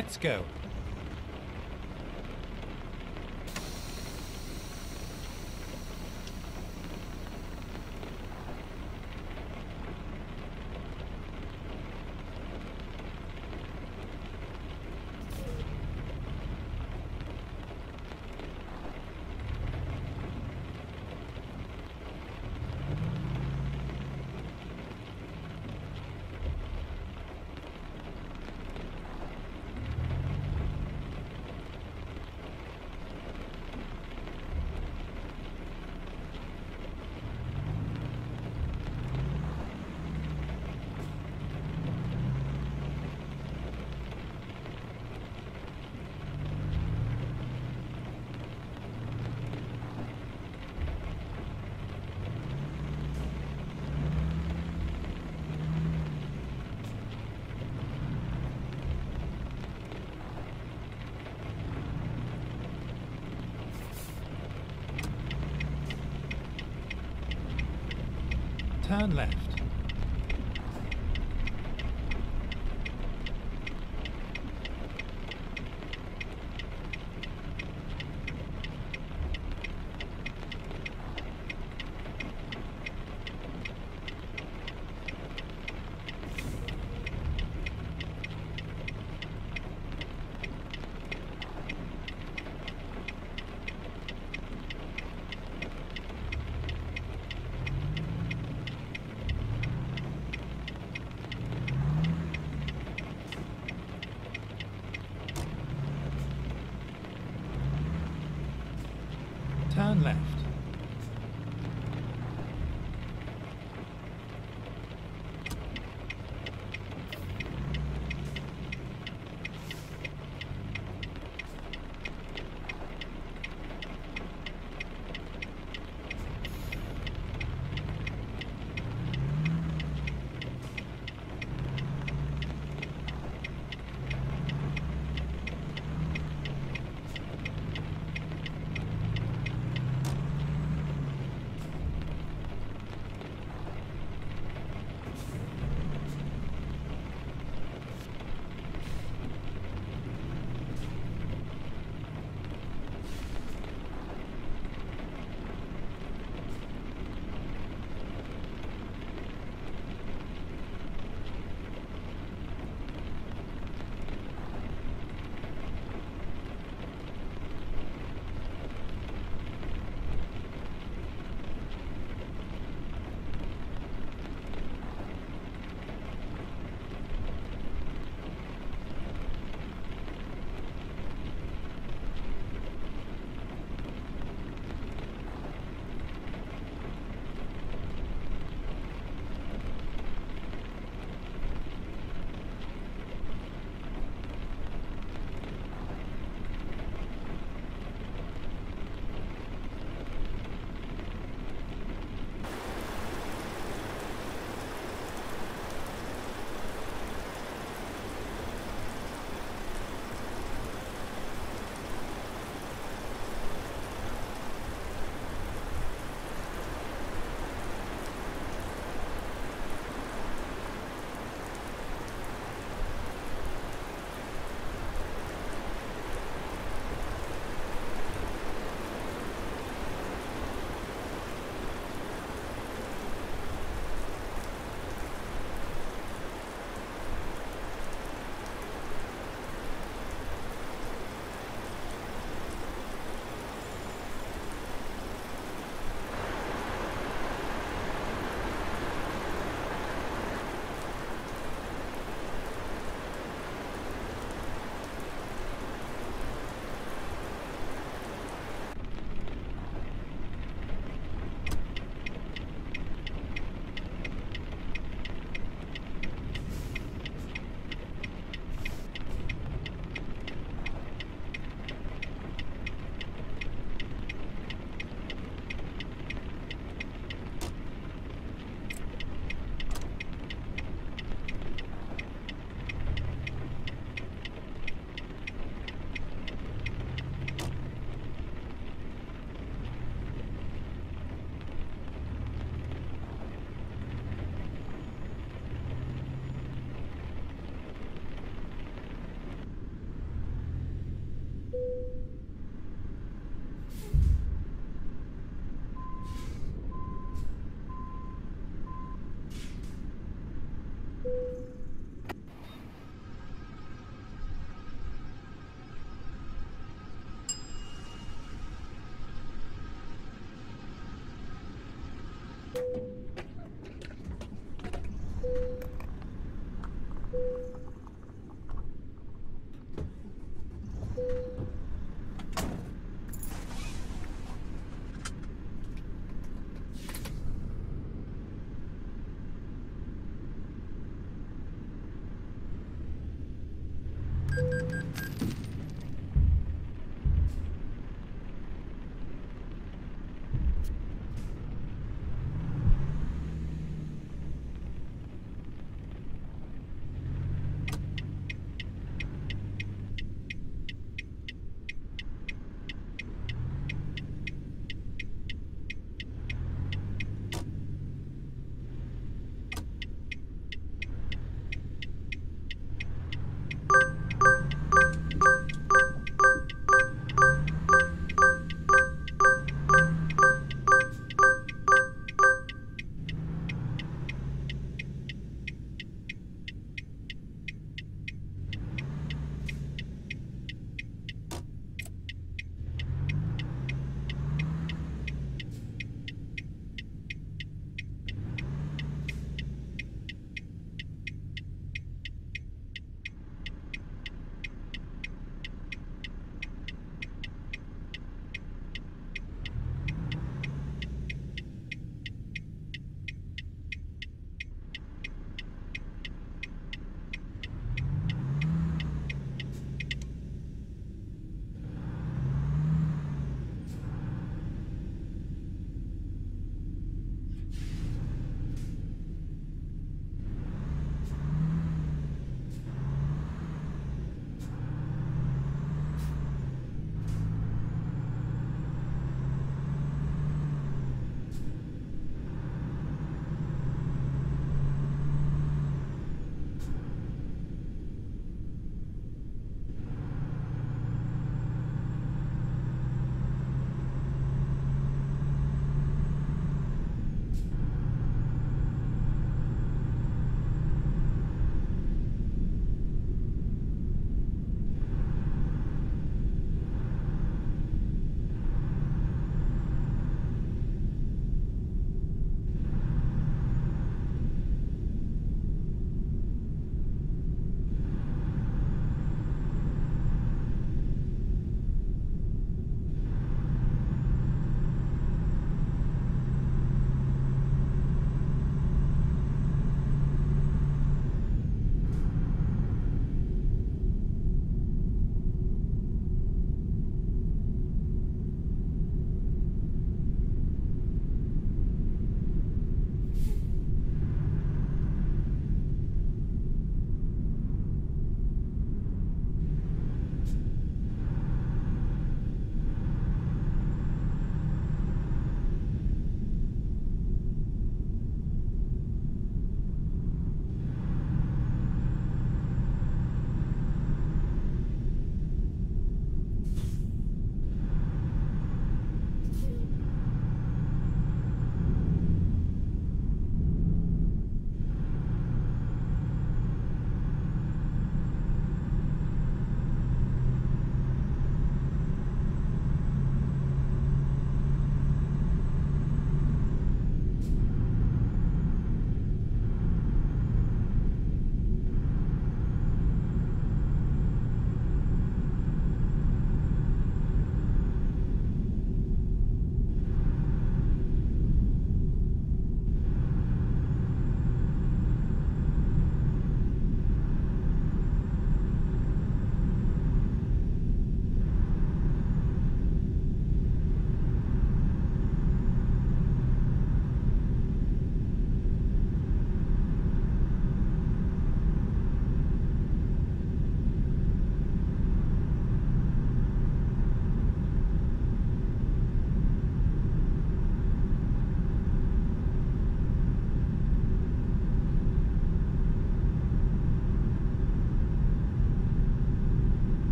Let's go. Turn left.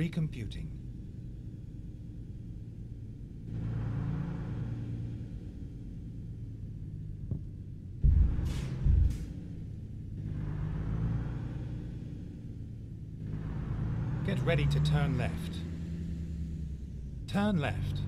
Recomputing. Get ready to turn left. Turn left.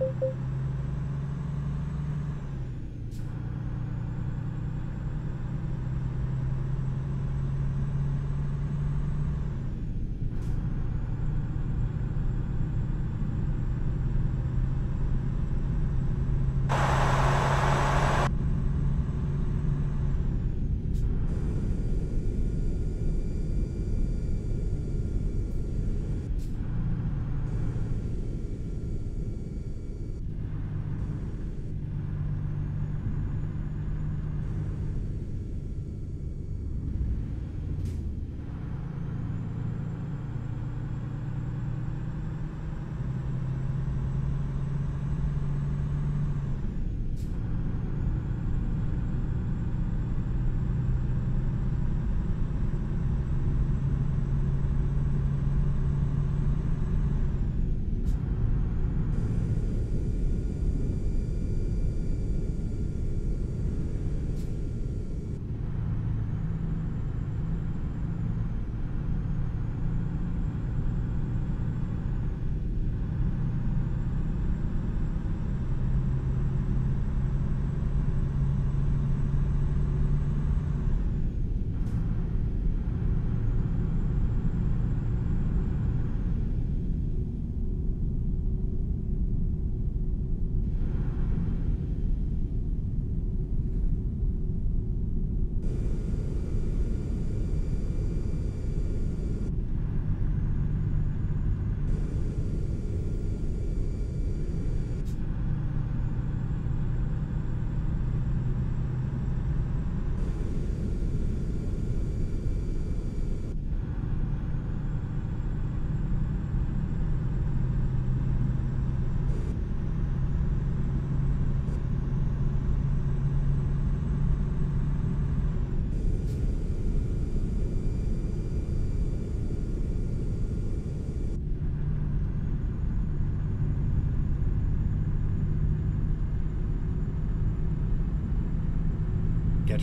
Get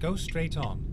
Go straight on.